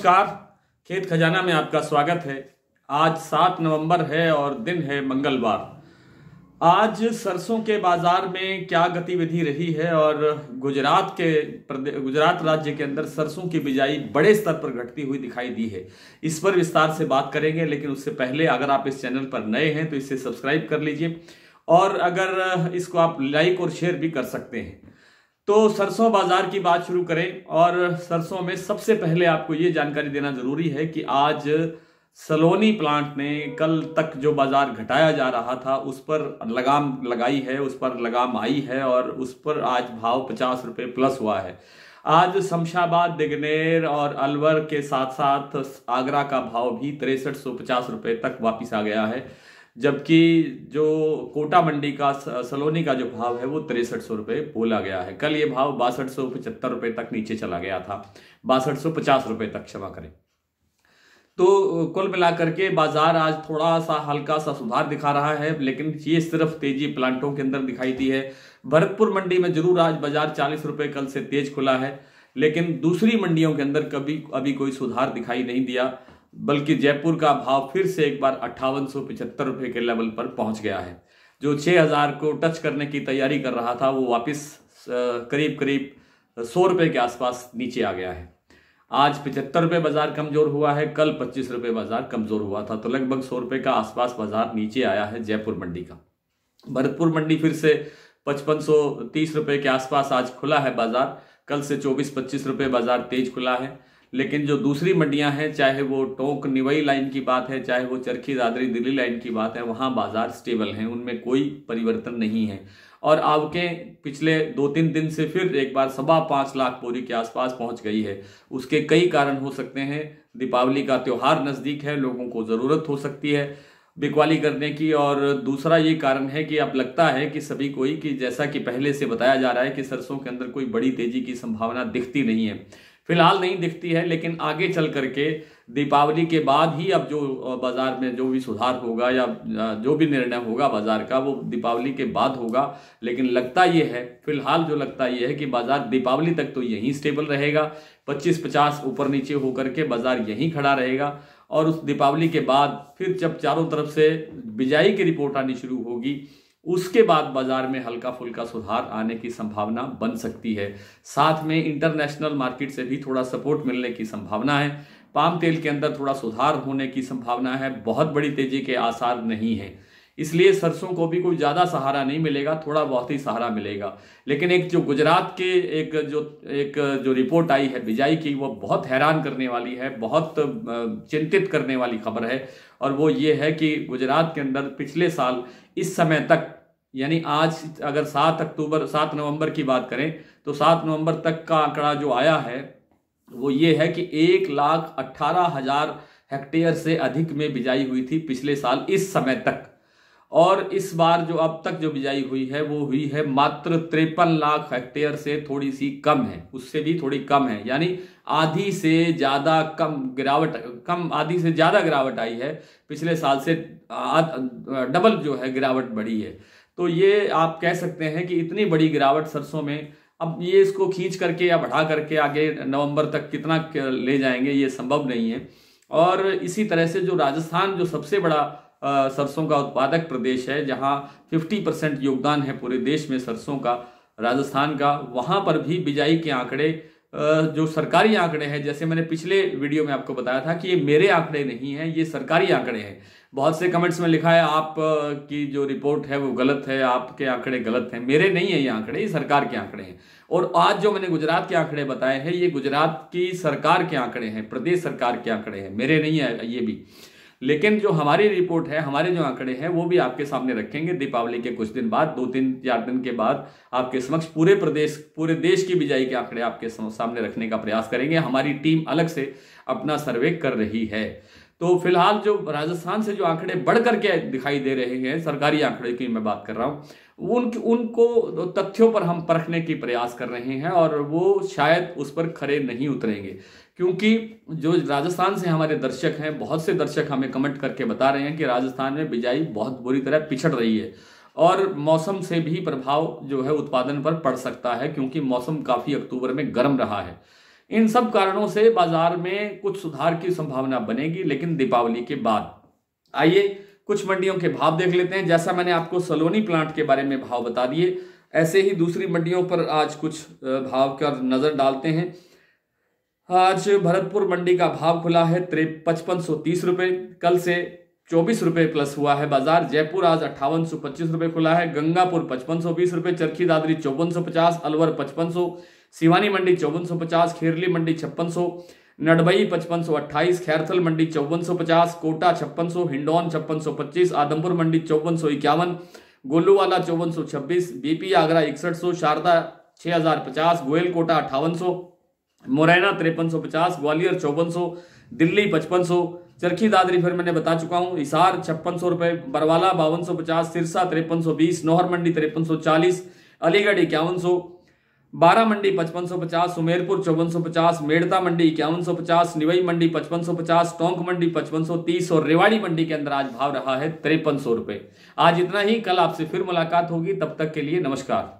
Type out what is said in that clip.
नमस्कार। खेत खजाना में आपका स्वागत है। आज सात नवंबर है और दिन है मंगलवार। आज सरसों के बाज़ार में क्या गतिविधि रही है और गुजरात के गुजरात राज्य के अंदर सरसों की बिजाई बड़े स्तर पर घटती हुई दिखाई दी है। इस पर विस्तार से बात करेंगे, लेकिन उससे पहले अगर आप इस चैनल पर नए हैं तो इसे सब्सक्राइब कर लीजिए। और अगर इसको आप लाइक और शेयर भी कर सकते हैं। तो सरसों बाज़ार की बात शुरू करें और सरसों में सबसे पहले आपको ये जानकारी देना ज़रूरी है कि आज सलोनी प्लांट ने कल तक जो बाज़ार घटाया जा रहा था, उस पर लगाम लगाई है, उस पर लगाम आई है और उस पर आज भाव पचास रुपये प्लस हुआ है। आज शमशाबाद, दिगनेर और अलवर के साथ साथ आगरा का भाव भी तिरसठ सौ पचास रुपये तक वापिस आ गया है। जबकि जो कोटा मंडी का, सलोनी का जो भाव है वो तिरसठ सौ रुपये बोला गया है। कल ये भाव बासठ सौ पचहत्तर रुपये तक नीचे चला गया था। बासठ सौ पचास रुपये तक क्षमा करें। तो कुल मिलाकर के बाज़ार आज थोड़ा सा हल्का सा सुधार दिखा रहा है, लेकिन ये सिर्फ़ तेज़ी प्लांटों के अंदर दिखाई दी है। भरतपुर मंडी में ज़रूर आज बाज़ार चालीस रुपये कल से तेज खुला है, लेकिन दूसरी मंडियों के अंदर कभी, अभी कोई सुधार दिखाई नहीं दिया। बल्कि जयपुर का भाव फिर से एक बार अट्ठावन रुपये के लेवल पर पहुँच गया है। जो छः हज़ार को टच करने की तैयारी कर रहा था, वो वापस करीब करीब सौ रुपये के आसपास नीचे आ गया है। आज पिछहत्तर रुपये बाज़ार कमज़ोर हुआ है, कल पच्चीस रुपये बाज़ार कमज़ोर हुआ था तो लगभग सौ रुपये का आसपास बाज़ार नीचे आया है जयपुर मंडी का। भरतपुर मंडी फिर से पचपन सौ तीस रुपये के आसपास आज खुला है बाज़ार, कल से चौबीस पच्चीस रुपये बाज़ार तेज खुला है। लेकिन जो दूसरी मंडियाँ हैं, चाहे वो टोंक निवई लाइन की बात है, चाहे वो चरखी दादरी दिल्ली लाइन की बात है, वहाँ बाज़ार स्टेबल हैं, उनमें कोई परिवर्तन नहीं है। और आवकें पिछले दो तीन दिन से फिर एक बार सवा पाँच लाख बोरी के आसपास पहुँच गई है। उसके कई कारण हो सकते हैं। दीपावली का त्यौहार नज़दीक है, लोगों को ज़रूरत हो सकती है बिकवाली करने की। और दूसरा ये कारण है कि अब लगता है कि सभी कोई, कि जैसा कि पहले से बताया जा रहा है कि सरसों के अंदर कोई बड़ी तेज़ी की संभावना दिखती नहीं है। फ़िलहाल नहीं दिखती है, लेकिन आगे चल करके दीपावली के बाद ही अब जो बाज़ार में जो भी सुधार होगा या जो भी निर्णय होगा बाज़ार का, वो दीपावली के बाद होगा। लेकिन लगता ये है, फ़िलहाल जो लगता ये है कि बाज़ार दीपावली तक तो यहीं स्टेबल रहेगा। 25-50 ऊपर नीचे होकर के बाज़ार यहीं खड़ा रहेगा। और उस दीपावली के बाद फिर जब चारों तरफ़ से बिजाई की रिपोर्ट आनी शुरू होगी उसके बाद बाज़ार में हल्का फुल्का सुधार आने की संभावना बन सकती है। साथ में इंटरनेशनल मार्केट से भी थोड़ा सपोर्ट मिलने की संभावना है। पाम तेल के अंदर थोड़ा सुधार होने की संभावना है। बहुत बड़ी तेज़ी के आसार नहीं है। इसलिए सरसों को भी कोई ज़्यादा सहारा नहीं मिलेगा, थोड़ा बहुत ही सहारा मिलेगा। लेकिन एक जो गुजरात के एक जो एक जो रिपोर्ट आई है बिजाई की, वो बहुत हैरान करने वाली है, बहुत चिंतित करने वाली खबर है। और वो ये है कि गुजरात के अंदर पिछले साल, इस समय तक, यानी आज, अगर सात अक्टूबर, सात नवंबर की बात करें तो सात नवंबर तक का आंकड़ा जो आया है, वो ये है कि एक लाख अट्ठारह हज़ार हेक्टेयर से अधिक में बिजाई हुई थी पिछले साल, इस समय तक। और इस बार जो अब तक जो बिजाई हुई है, वो हुई है मात्र तिरपन लाख हेक्टेयर से थोड़ी सी कम है। उससे भी थोड़ी कम है। यानी आधी से ज़्यादा कम गिरावट, कम आधी से ज़्यादा गिरावट आई है। पिछले साल से डबल जो है गिरावट बढ़ी है। तो ये आप कह सकते हैं कि इतनी बड़ी गिरावट सरसों में, अब ये इसको खींच करके या बढ़ा करके आगे नवंबर तक कितना ले जाएँगे, ये संभव नहीं है। और इसी तरह से जो राजस्थान जो सबसे बड़ा सरसों का उत्पादक प्रदेश है, जहाँ 50 परसेंट योगदान है पूरे देश में सरसों का। राजस्थान का, वहाँ पर भी बिजाई के आंकड़े जो सरकारी आंकड़े हैं, जैसे मैंने पिछले वीडियो में आपको बताया था कि ये मेरे आंकड़े नहीं हैं, ये सरकारी आंकड़े हैं। बहुत से कमेंट्स में लिखा है आप की जो रिपोर्ट है वो गलत है, आपके आंकड़े गलत हैं। मेरे नहीं है ये आंकड़े, ये सरकार के आंकड़े हैं। और आज जो मैंने गुजरात के आंकड़े बताए हैं, ये गुजरात की सरकार के आंकड़े हैं, प्रदेश सरकार के आंकड़े हैं। मेरे नहीं है ये भी। लेकिन जो हमारी रिपोर्ट है, हमारे जो आंकड़े हैं, वो भी आपके सामने रखेंगे। दीपावली के कुछ दिन बाद, दो तीन, चार दिन के बाद आपके समक्ष पूरे प्रदेश, पूरे देश की बिजाई के आंकड़े आपके सामने रखने का प्रयास करेंगे। हमारी टीम अलग से अपना सर्वे कर रही है। तो फ़िलहाल जो राजस्थान से जो आंकड़े बढ़ करके दिखाई दे रहे हैं, सरकारी आंकड़े की मैं बात कर रहा हूँ उन उनको तथ्यों पर हम परखने की प्रयास कर रहे हैं और वो शायद उस पर खरे नहीं उतरेंगे। क्योंकि जो राजस्थान से हमारे दर्शक हैं, बहुत से दर्शक हमें कमेंट करके बता रहे हैं कि राजस्थान में बिजाई बहुत बुरी तरह पिछड़ रही है। और मौसम से भी प्रभाव जो है उत्पादन पर पड़ सकता है, क्योंकि मौसम काफ़ी अक्टूबर में गर्म रहा है। इन सब कारणों से बाज़ार में कुछ सुधार की संभावना बनेगी, लेकिन दीपावली के बाद। आइए कुछ मंडियों के भाव देख लेते हैं। जैसा मैंने आपको सलोनी प्लांट के बारे में भाव बता दिए, ऐसे ही दूसरी मंडियों पर आज कुछ भाव का नज़र डालते हैं। आज भरतपुर मंडी का भाव खुला है त्रे पचपन सौ तीस रुपए। कल से चौबीस रुपये प्लस हुआ है बाज़ार। जयपुर आज अट्ठावन सौ पच्चीस रुपये खुला है। गंगापुर पचपन सौ बीस रुपये चरखी दादरी चौवन सौ पचास, अलवर पचपन सौ, सिवानी मंडी चौवन सौ पचास, खेरली मंडी छप्पन सौ, नडबई पचपन सौ अट्ठाईस, खैरथल मंडी चौवन सौ पचास, कोटा छप्पन सौ, हिंडौन छप्पन सौ पच्चीस, आदमपुर मंडी चौवन सौ इक्यावन, गोलूवाला चौवन सौ छब्बीस, बीपी आगरा इकसठ सौ, शारदा छः हज़ार पचास गोयल कोटा अट्ठावन सौ मुरैना तिरपन सौ पचास, ग्वालियर चौवन सौ, दिल्ली पचपन सौ। चरखी दादरी फिर मैंने बता चुका हूँ, हिसार छप्पन सौ रुपए, बरवाला बावन सौ पचास, सिरसा तिरपन सौ बीस, नौहर मंडी तिरपन सौ चालीस, अलीगढ़ इक्यावन सौ। बारह मंडी पचपन सौ पचास सुमेरपुर चौवन सौ पचास, मेड़ता मंडी इक्यावन सौ पचास, निवई मंडी पचपन सौ पचास, टोंक मंडी पचपन सौ तीस और रेवाड़ी मंडी के अंदर आज भाव रहा है तिरपन सौ रुपए। आज इतना ही, कल आपसे फिर मुलाकात होगी, तब तक के लिए नमस्कार।